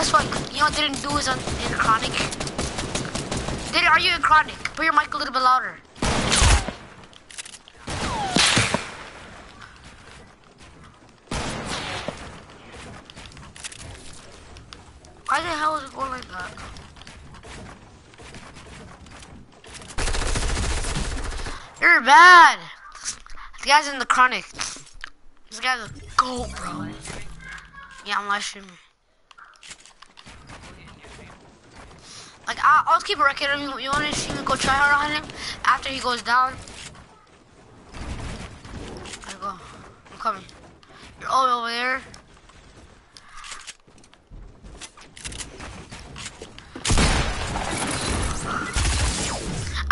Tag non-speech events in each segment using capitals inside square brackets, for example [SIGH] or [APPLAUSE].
That's what you know. Didn't do is on in chronic. Did are you in chronic? Put your mic a little bit louder. Why the hell is it going like that? You're bad. This guy's in the chronic. This guy's a goat, bro. Yeah, I'm live streaming. Like, I'll, I'll keep a record of him. You want to see me go try hard on him after he goes down? I go. I'm coming. You're all over there.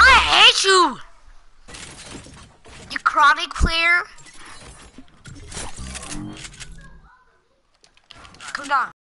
I hate you! You chronic player. Come down.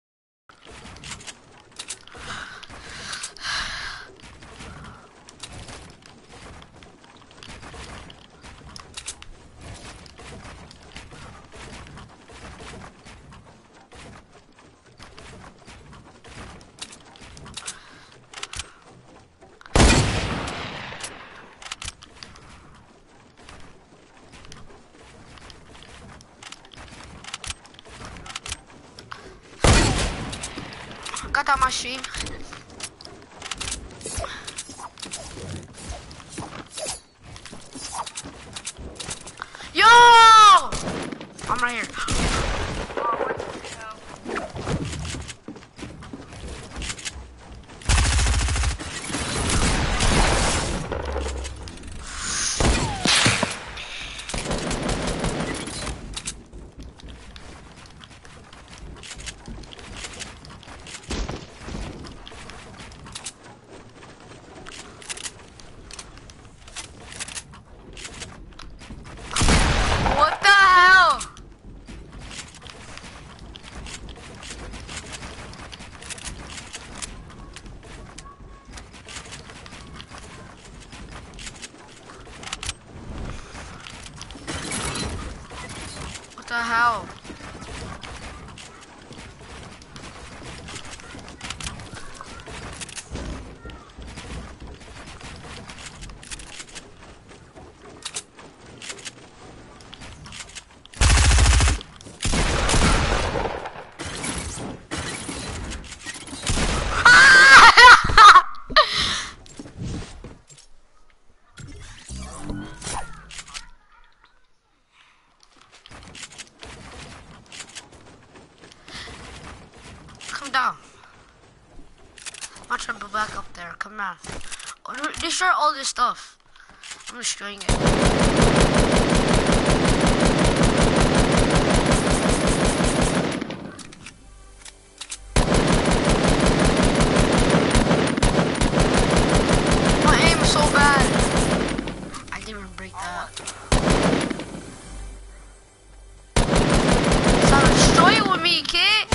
Got on my stream. Yo! I'm right here. What the hell? What the hell? Come down. I'm trying to go back up there. Come on. Destroy all this stuff. I'm destroying it. My aim is so bad. I didn't even break that. Stop destroying with me, kid.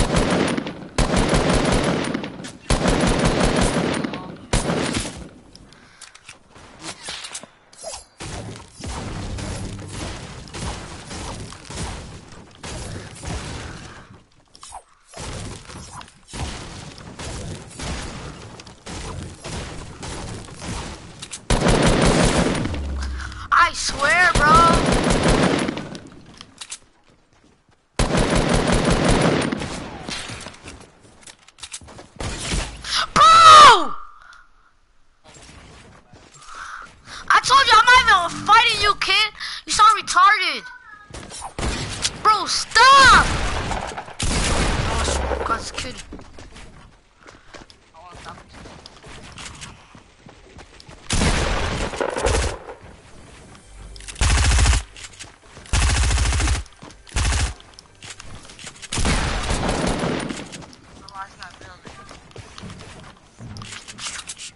I swear, bro. Bro! I told you I'm not even fighting you, kid. You sound retarded. Bro, stop! Oh, God's kid.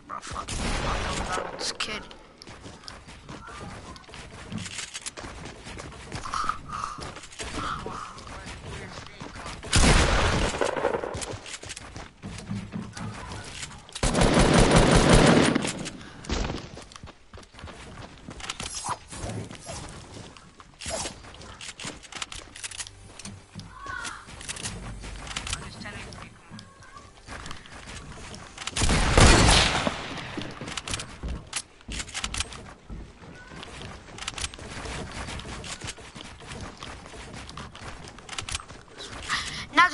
Bro, fuck. I'm not with this kid.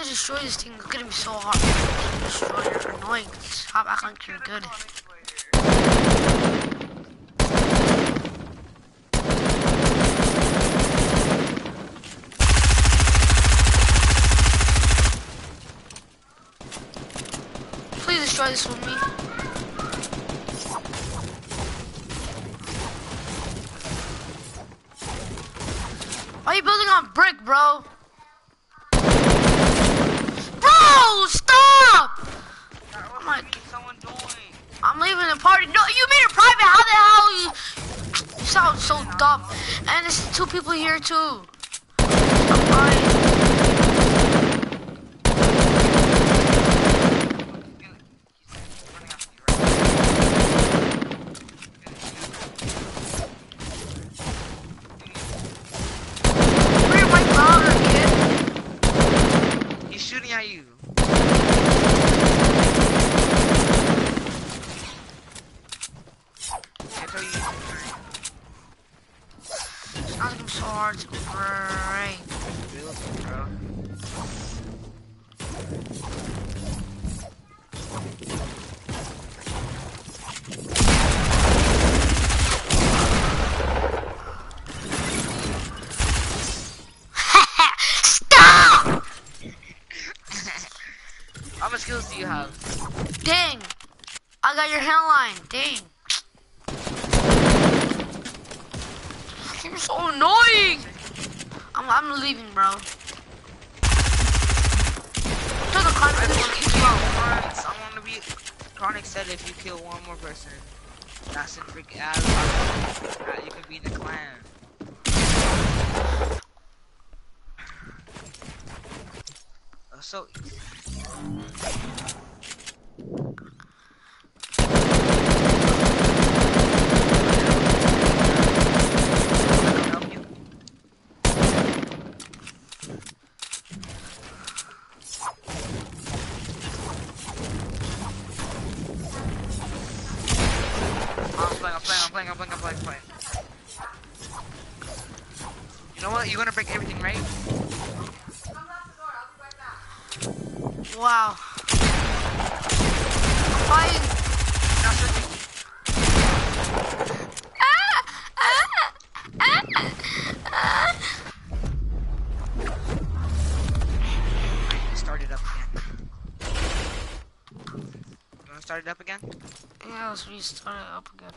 Destroy this thing. It's gonna be so hard destroy. You're annoying. Stop acting like you're good. Please destroy this with me. Why are you building on brick, bro? Bro, stop! my- someone join. I'm leaving the party. No, you made it private. How the hell you? You sound so dumb. And there's two people here too. Stop lying. Bring your mic louder, kid. He's shooting at you. I tell you, It's not gonna be so hard to break. build, bro. Stop! How much skills do you have? Dang. I got your hairline. Dang. You're so annoying. I'm, I'm leaving, bro. Turn the I content want to on. kill once. I want to be. Chronic said if you kill one more person, that's in freaking out. You can be in the clan. Uh, so. Help you? I'm playing, I'm playing, I'm playing, I'm playing. You know what? You're gonna break everything, right? Wow. You wanna start it up again? Yeah, let's restart it up again.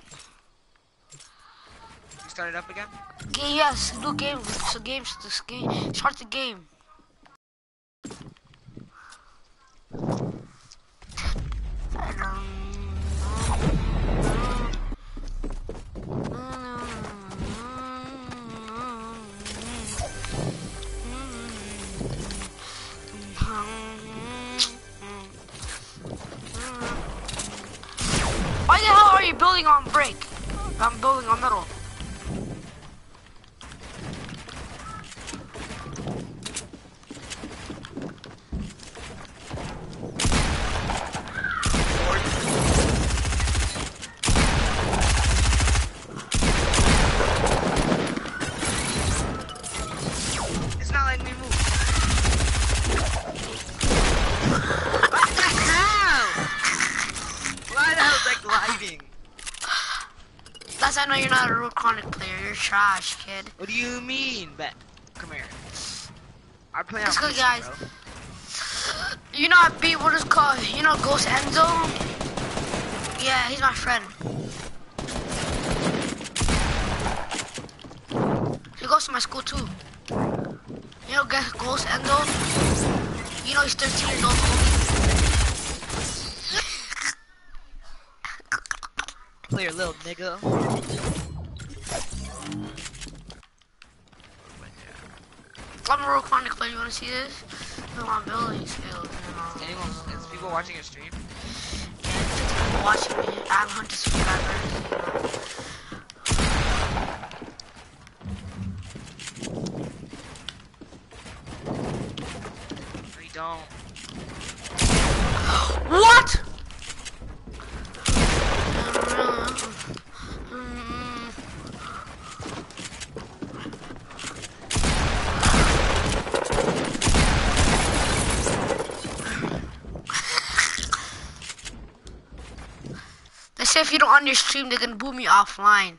Start it up again? Yes, do game. So games, this game. Start the game. Why the hell are you building on brick? I'm gliding? [GASPS] That's how I know you're not a real chronic player. You're trash, kid. What do you mean, Bet? Come here. I play on Let's go, PC, guys. bro. You know I beat what is called, you know Ghost Enzo? Yeah, he's my friend. He goes to my school too. You know Ghost Enzo? You know he's 13 years old. Clear, little nigga. I'm a real chronic player. You wanna see this? At my building skills. You know. Anyone, is people watching your stream? people watching me. I have 100 subscribers. No, you don't. What? say if you don't on your stream, they're gonna boot me offline.